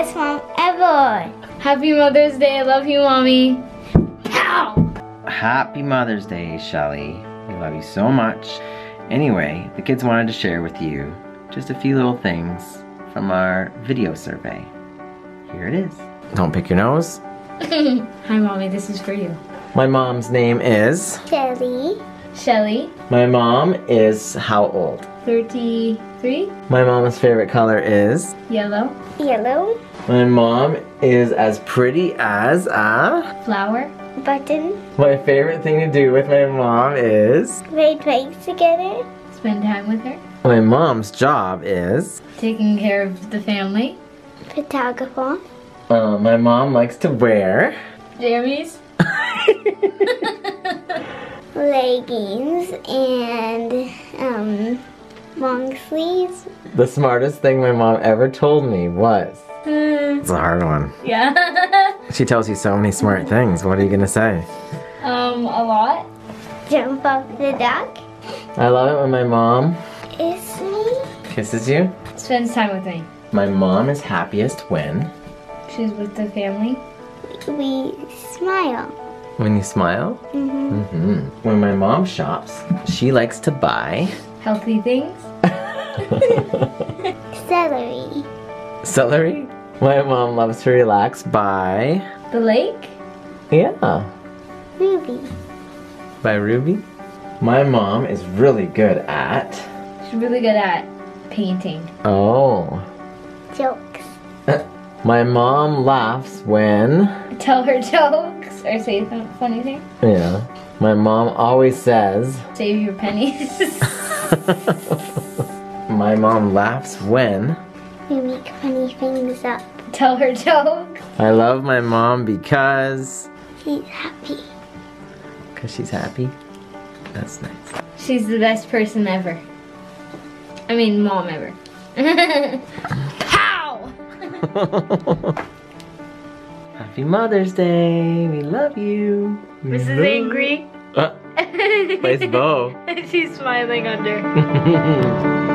best mom ever. Happy Mother's Day. I love you, Mommy. Ow! Happy Mother's Day, Shelley. We love you so much. Anyway, the kids wanted to share with you just a few little things from our video survey. Here it is. Don't pick your nose. Hi, Mommy. This is for you. My mom's name is. Shelley. Shelley, My mom is how old? 33, My mom's favorite color is. yellow, Yellow. My mom is as pretty as a. flower, Button. My favorite thing to do with my mom is. Ride bikes together. spend time with her, My mom's job is. taking care of the family, Photographer. Uh, my mom likes to wear. jammies, Leggings and um long sleeves. The smartest thing my mom ever told me was. Uh, It's a hard one. yeah, She tells you so many smart things. What are you gonna say? um, a lot, Jump off the dock. I love it when my mom It's me. kisses you. spends time with me. My mom is happiest when. She's with the family, We smile. When you smile. hmm hmm When my mom shops, she likes to buy healthy things, Celery. celery. My mom loves to relax by. the lake, Yeah, Ruby. by Ruby. My mom is really good at. she's really good at painting, Oh. Jokes. My mom laughs when. tell her jokes, or say some funny things, Yeah. My mom always says. save your pennies. My mom laughs when. We make funny things up. tell her jokes. I love my mom because. She's happy. Because she's happy. That's nice. She's the best person ever. I mean, mom ever. Happy Mother's Day. We love you. Mrs. love- Angry. Uh, nice bow. She's smiling under.